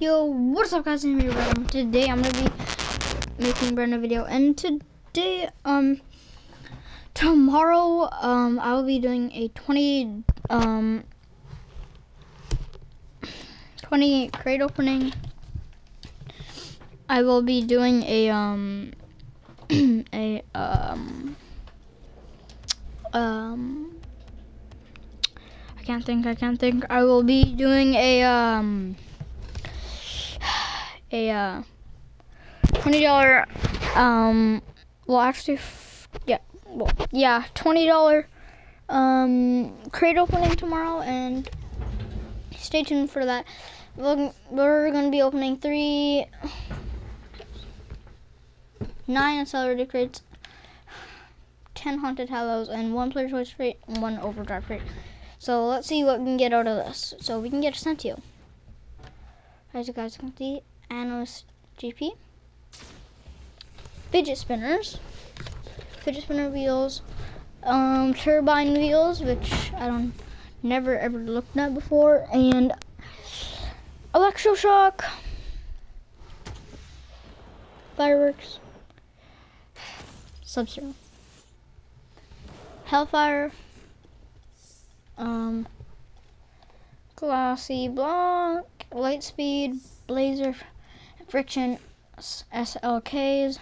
Yo, what's up guys, I'm Brandon. Today I'm gonna be making a video and today, um, tomorrow, um, I will be doing a 20, um, 20 crate opening. I will be doing a, um, a, um, um, I can't think, I can't think. I will be doing a, um, a uh, twenty dollar um well actually yeah well yeah twenty dollar um crate opening tomorrow and stay tuned for that. We're, gonna be opening three nine accelerated crates 10 haunted hallows and one player choice crate and one overdrive crate. So let's see what we can get out of this. So we can get a sent to you as you guys can see Animus GP. Fidget spinners. Fidget spinner wheels. Um, turbine wheels, which I don't never ever looked at before, and electroshock. Fireworks. Sub-Zero. Hellfire. Um, Glossy Block. Lightspeed. Blazer friction SLKs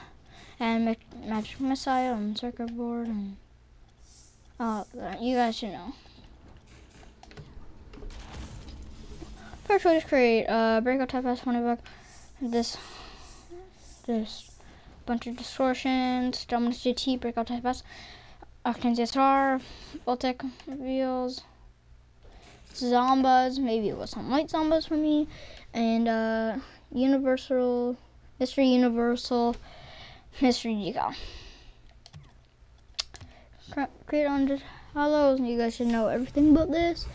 and magic missile and circuit board and uh, you guys should know. First way to create uh, breakout type S20 book. This this bunch of distortions, Dominus GT, breakout type S, Octane SR, Baltic reveals, Zombas, maybe it was some light Zombas for me, and uh Universal, Mystery Universal, Mystery Decal. Create 100 hollows, you guys should know everything about this.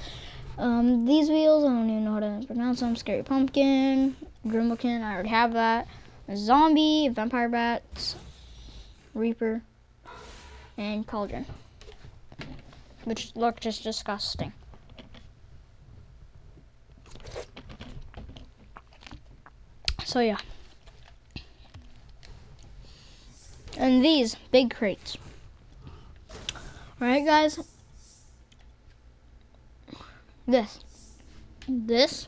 Um, these wheels, I don't even know how to pronounce them. Scary Pumpkin, Grimblekin, I already have that. Zombie, Vampire Bats, Reaper, and Cauldron. Which look just disgusting. So yeah. And these big crates. Alright guys. This. This.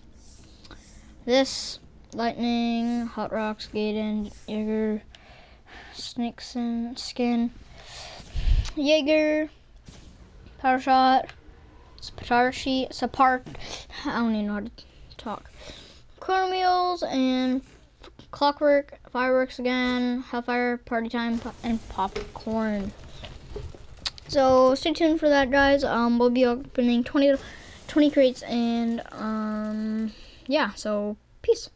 This. Lightning, Hot Rocks, Gaiden, Jaeger, Snakes Skin, Jaeger, Power Shot, Spatarshi, Sapart, I don't even know how to talk. Corn Wheels and Clockwork, Fireworks again, Hellfire, Party Time, and Popcorn. So stay tuned for that, guys. Um, we'll be opening 20, 20 crates, and um, yeah. So peace.